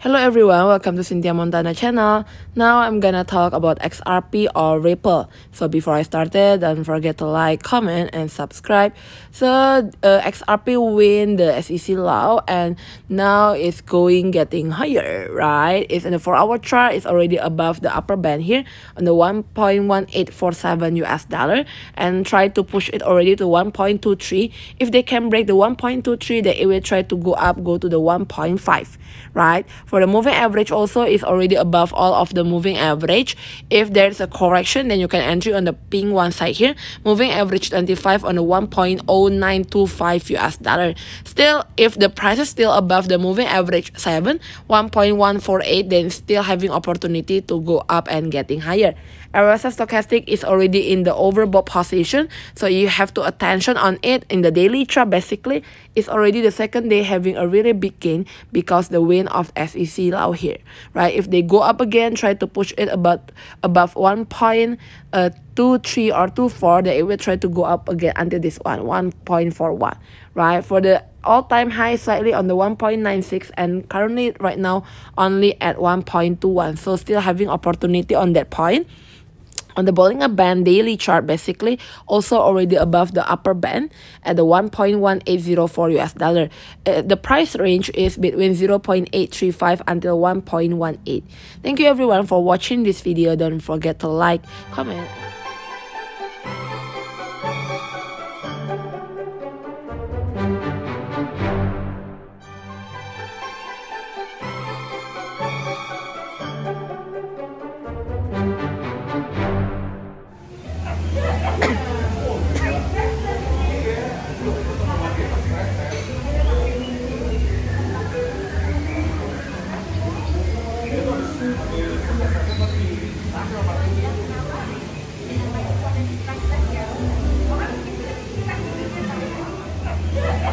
Hello everyone, welcome to Cynthia Montana channel. Now I'm gonna talk about XRP or Ripple. So before I started, don't forget to like, comment, and subscribe. So uh, XRP win the SEC law and now it's going getting higher, right? It's in the 4 hour chart, it's already above the upper band here on the 1.1847 US dollar and try to push it already to 1.23. If they can break the 1.23, then it will try to go up, go to the 1.5, right? For the moving average also is already above all of the moving average. If there's a correction, then you can entry on the pink one side here. Moving average 25 on the 1.0925 US dollar. Still, if the price is still above the moving average 7, 1.148, then still having opportunity to go up and getting higher. RSI stochastic is already in the overbought position, so you have to attention on it in the daily chart. Basically, it's already the second day having a really big gain because the win of SEC law here, right? If they go up again, try to push it about above 1.23 uh, or 24, then it will try to go up again until this one, 1.41, right? For the all-time high slightly on the 1.96 and currently right now only at 1.21 so still having opportunity on that point on the Bollinger Band daily chart basically also already above the upper band at the 1.1804 US dollar. Uh, the price range is between 0.835 until 1.18. Thank you everyone for watching this video. Don't forget to like, comment.